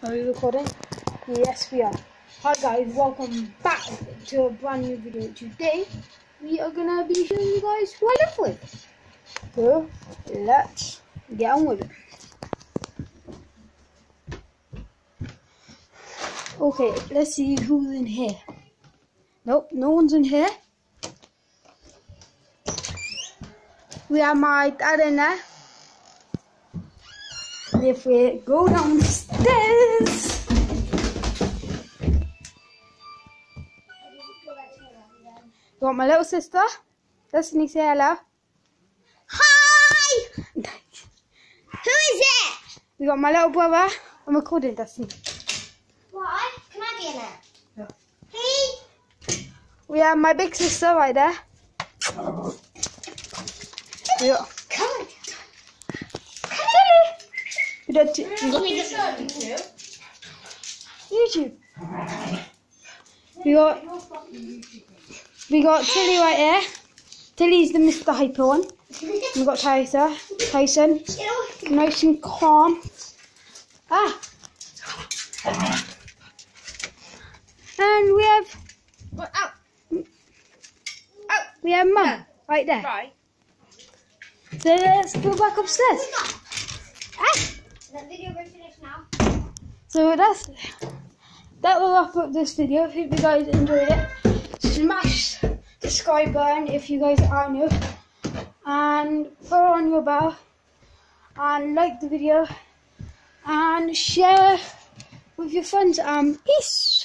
Are we recording? Yes, we are. Hi guys, welcome back to a brand new video. Today, we are gonna be showing you guys who I live with. So, let's get on with it. Okay, let's see who's in here. Nope, no one's in here. We have my dad in there. And if we go downstairs, we got my little sister. Destiny, say hello. Hi! Who is it? We got my little brother. I'm recording, Destiny. Why? Can I be in it? Yeah. Hey! We have my big sister right there. We got Come on. We got, t- we got YouTube. We got we got Tilly right here. Tilly's the Mr. Hyper one. We got Tyson. Tyson, nice and calm. Ah. And we have What? Out. we have Mum right there. Right. So let's go back upstairs. Ah. That video will finish now. So that's that will wrap up this video. I Hope you guys enjoyed it. Smash the subscribe button if you guys are new, and put on your bell, and like the video, and share with your friends. And peace.